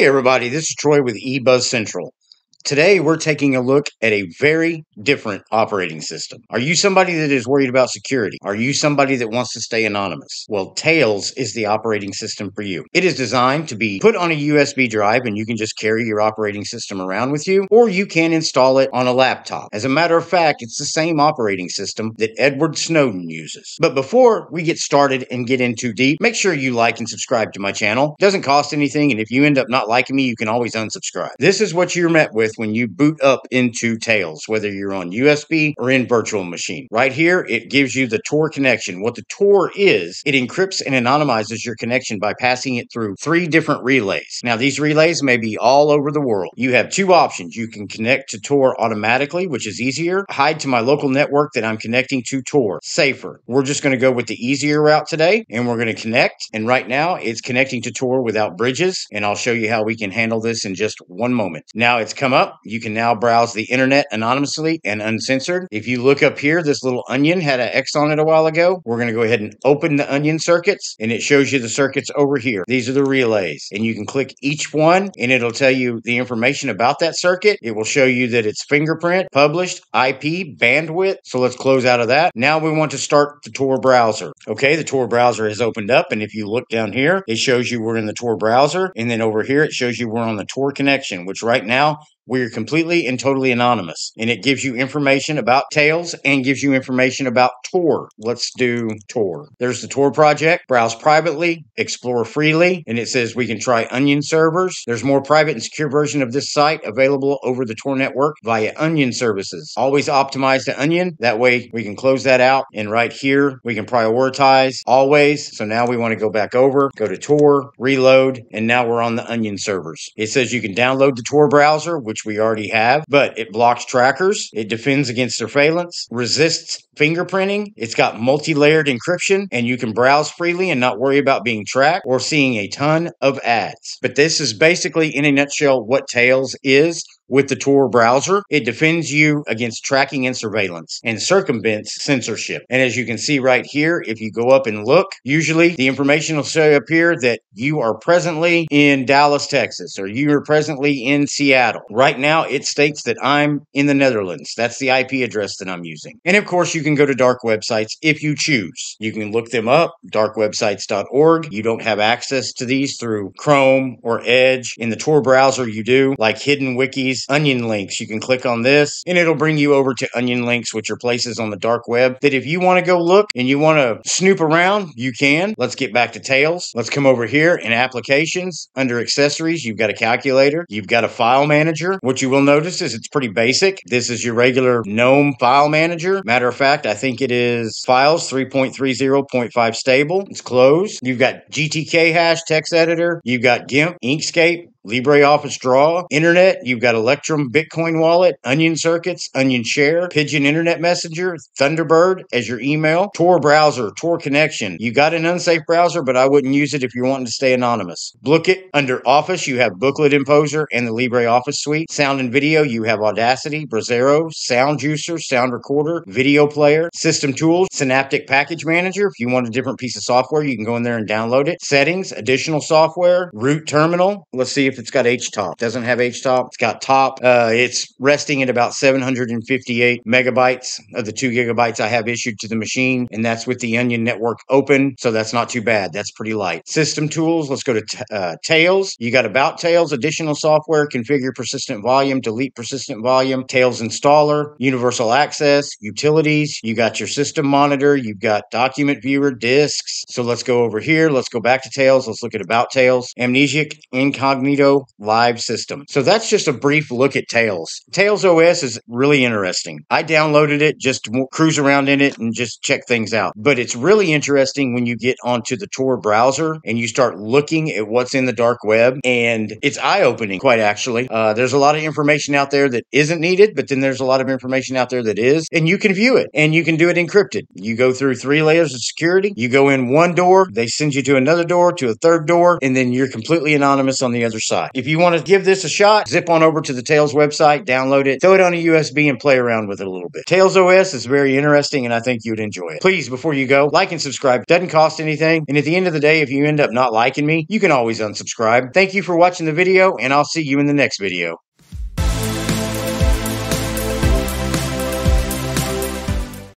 Hey, everybody, this is Troy with eBuzz Central. Today, we're taking a look at a very different operating system. Are you somebody that is worried about security? Are you somebody that wants to stay anonymous? Well, Tails is the operating system for you. It is designed to be put on a USB drive and you can just carry your operating system around with you, or you can install it on a laptop. As a matter of fact, it's the same operating system that Edward Snowden uses. But before we get started and get in too deep, make sure you like and subscribe to my channel. It doesn't cost anything, and if you end up not liking me, you can always unsubscribe. This is what you're met with with when you boot up into Tails, whether you're on USB or in virtual machine. Right here, it gives you the Tor connection. What the Tor is, it encrypts and anonymizes your connection by passing it through three different relays. Now, these relays may be all over the world. You have two options. You can connect to Tor automatically, which is easier, hide to my local network that I'm connecting to Tor, safer. We're just going to go with the easier route today, and we're going to connect. And right now, it's connecting to Tor without bridges, and I'll show you how we can handle this in just one moment. Now, it's come up up, you can now browse the internet anonymously and uncensored. If you look up here, this little onion had an X on it a while ago. We're going to go ahead and open the onion circuits and it shows you the circuits over here. These are the relays and you can click each one and it'll tell you the information about that circuit. It will show you that it's fingerprint, published, IP, bandwidth. So let's close out of that. Now we want to start the Tor browser. Okay, the Tor browser has opened up and if you look down here, it shows you we're in the Tor browser and then over here it shows you we're on the Tor connection, which right now where you're completely and totally anonymous. And it gives you information about Tails and gives you information about Tor. Let's do Tor. There's the Tor project. Browse privately, explore freely, and it says we can try Onion servers. There's more private and secure version of this site available over the Tor network via Onion services. Always optimize to Onion. That way we can close that out. And right here, we can prioritize always. So now we want to go back over, go to Tor, reload, and now we're on the Onion servers. It says you can download the Tor browser, which which we already have, but it blocks trackers, it defends against surveillance, resists fingerprinting, it's got multi layered encryption, and you can browse freely and not worry about being tracked or seeing a ton of ads. But this is basically, in a nutshell, what Tails is with the Tor browser. It defends you against tracking and surveillance and circumvents censorship. And as you can see right here, if you go up and look, usually the information will show up here that you are presently in Dallas, Texas, or you are presently in Seattle. Right now, it states that I'm in the Netherlands. That's the IP address that I'm using. And of course, you can go to dark websites if you choose. You can look them up, darkwebsites.org. You don't have access to these through Chrome or Edge. In the Tor browser, you do, like hidden wikis onion links. You can click on this and it'll bring you over to onion links, which are places on the dark web that if you want to go look and you want to snoop around, you can. Let's get back to Tails. Let's come over here in applications under accessories. You've got a calculator. You've got a file manager. What you will notice is it's pretty basic. This is your regular GNOME file manager. Matter of fact, I think it is files 3.30.5 stable. It's closed. You've got GTK hash text editor. You've got GIMP, Inkscape, LibreOffice Draw, Internet, you've got Electrum Bitcoin Wallet, Onion Circuits, Onion Share, Pidgin Internet Messenger, Thunderbird as your email, Tor browser, Tor connection. You got an unsafe browser, but I wouldn't use it if you're wanting to stay anonymous. Bookit under Office, you have Booklet Imposer and the LibreOffice suite. Sound and video, you have Audacity, Brasero, Sound Juicer, Sound Recorder, Video Player, System Tools, Synaptic Package Manager. If you want a different piece of software, you can go in there and download it. Settings, additional software, Root Terminal. Let's see if it's got HTOP. Doesn't have HTOP. It's got top. Uh, it's resting at about 758 megabytes of the two gigabytes I have issued to the machine, and that's with the Onion network open. So that's not too bad. That's pretty light. System tools. Let's go to t- uh, Tails. You got about Tails, additional software, configure persistent volume, delete persistent volume, Tails installer, universal access, utilities. You got your system monitor. You've got document viewer, disks. So let's go over here. Let's go back to Tails. Let's look at about Tails. Amnesiac, incognito live system. So that's just a brief look at Tails. Tails OS is really interesting. I downloaded it just cruise around in it and just check things out. But it's really interesting when you get onto the Tor browser and you start looking at what's in the dark web. And it's eye opening, quite actually. Uh, there's a lot of information out there that isn't needed, but then there's a lot of information out there that is. And you can view it and you can do it encrypted. You go through three layers of security. You go in one door, they send you to another door, to a third door, and then you're completely anonymous on the other side If you want to give this a shot, zip on over to the Tails website, download it, throw it on a USB, and play around with it a little bit. Tails OS is very interesting, and I think you'd enjoy it. Please, before you go, like and subscribe. It doesn't cost anything. And at the end of the day, if you end up not liking me, you can always unsubscribe. Thank you for watching the video, and I'll see you in the next video.